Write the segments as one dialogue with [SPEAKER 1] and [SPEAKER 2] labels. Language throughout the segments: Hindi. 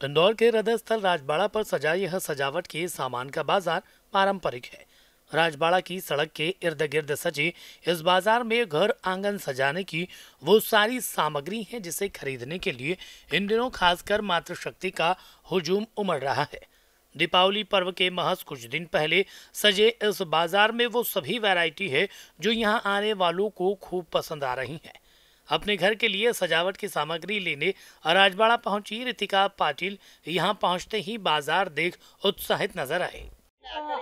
[SPEAKER 1] इंदौर के हृदय स्थल राजबाड़ा पर सजा यह सजावट के सामान का बाज़ार पारंपरिक है। राजबाड़ा की सड़क के इर्द गिर्द सजे इस बाज़ार में घर आँगन सजाने की वो सारी सामग्री है जिसे खरीदने के लिए इन दिनों खासकर मातृशक्ति का हुजूम उमड़ रहा है। दीपावली पर्व के महज कुछ दिन पहले सजे इस बाज़ार में वो सभी वैरायटी है जो यहाँ आने वालों को खूब पसंद आ रही है। अपने घर के लिए सजावट की सामग्री लेने राजबाड़ा पहुँची रितिका पाटिल यहाँ पहुँचते ही बाज़ार देख उत्साहित नज़र आए।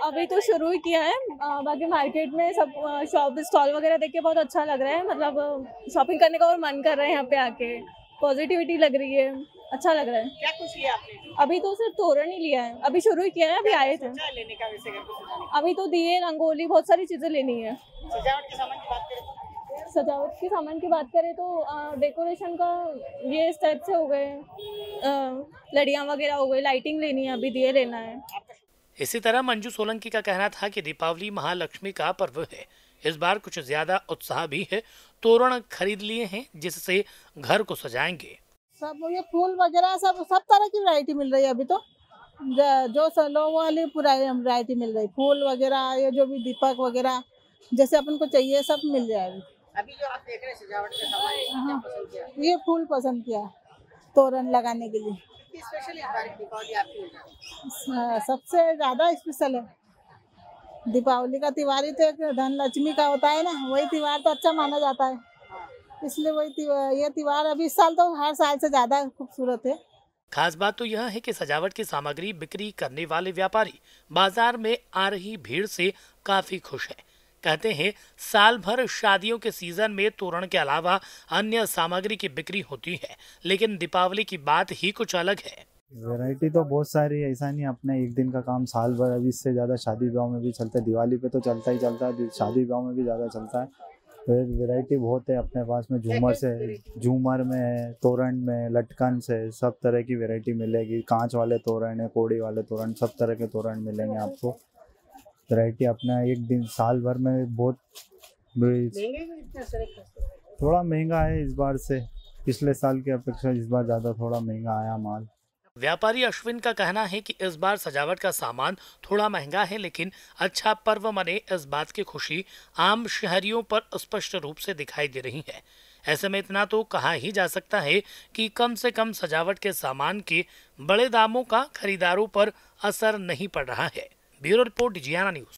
[SPEAKER 2] अभी तो शुरू ही किया है। बाकी मार्केट में सब शॉप स्टॉल वगैरह देख के बहुत अच्छा लग रहा है। मतलब शॉपिंग करने का और मन कर रहा है यहाँ पे आके। पॉजिटिविटी लग रही है। अच्छा लग रहा है।
[SPEAKER 3] क्या कुछ लिया आपने?
[SPEAKER 2] अभी तो सिर्फ़ तोरण ही लिया है। अभी शुरू ही किया है अभी आए थे।
[SPEAKER 3] लेने का वैसे
[SPEAKER 2] अभी तो दिए रंगोली बहुत सारी चीज़ें लेनी है।
[SPEAKER 3] सजावट के सामान की बात करें तो?
[SPEAKER 2] सजावट के सामान की बात करें तो डेकोरेशन का ये इस टाइप से हो गए। लड़ियाँ वगैरह हो गई लाइटिंग लेनी है अभी दिए लेना है।
[SPEAKER 1] इसी तरह मंजू सोलंकी का कहना था कि दीपावली महालक्ष्मी का पर्व है। इस बार कुछ ज़्यादा उत्साह भी है। तोरण खरीद लिए हैं जिससे घर को सजाएँगे।
[SPEAKER 4] सब ये फूल वगैरह सब सब तरह की वैरायटी मिल रही है अभी तो। जो लोगों वाली पूरा वैरायटी मिल रही फूल वगैरह ये जो भी दीपक वगैरह जैसे अपन को चाहिए सब मिल जाएगी।
[SPEAKER 3] अभी जो आप देख रहे हैं सजावट का सामान
[SPEAKER 4] हाँ, पसंद किया? ये फूल पसंद किया तोरण लगाने के लिए।
[SPEAKER 3] स्पेशल इस बार दीपावली आपकी
[SPEAKER 4] हाँ, सबसे ज़्यादा स्पेशल है। दीपावली का त्योहार ही तो एक धन लक्ष्मी का होता है ना वही त्योहार तो अच्छा माना जाता है। इसलिए वही ये त्योहार अभी इस साल तो हर साल से ज़्यादा खूबसूरत है।
[SPEAKER 1] खास बात तो यह है कि सजावट की सामग्री बिक्री करने वाले व्यापारी बाज़ार में आ रही भीड़ से काफ़ी खुश है। कहते हैं साल भर शादियों के सीज़न में तोरण के अलावा अन्य सामग्री की बिक्री होती है, लेकिन दीपावली की बात ही कुछ अलग है।
[SPEAKER 5] वैरायटी तो बहुत सारी है, ऐसा नहीं अपने एक दिन का काम साल भर अभी इससे ज़्यादा शादी ब्याह में भी चलता है, दिवाली पे तो चलता ही चलता है, शादी ब्याह में भी ज़्यादा चलता है। फिर वैरायटी बहुत है अपने पास में, झूमर से, झूमर में है तोरण में, लटकन से, सब तरह की वैरायटी मिलेगी, कांच वाले तोरण है, कोड़ी वाले तोरण, सब तरह के तोरण मिलेंगे आपको। वैरायटी अपना एक दिन साल भर में बहुत थोड़ा महँगा है इस बार से। पिछले साल की अपेक्षा इस बार ज़्यादा थोड़ा महँगा आया माल।
[SPEAKER 1] व्यापारी अश्विन का कहना है कि इस बार सजावट का सामान थोड़ा महँगा है लेकिन अच्छा पर्व मने इस बात की खुशी आम शहरियों पर स्पष्ट रूप से दिखाई दे रही है। ऐसे में इतना तो कहा ही जा सकता है कि कम से कम सजावट के सामान के बड़े दामों का खरीदारों पर असर नहीं पड़ रहा है। ब्यूरो रिपोर्ट जियाना न्यूज़।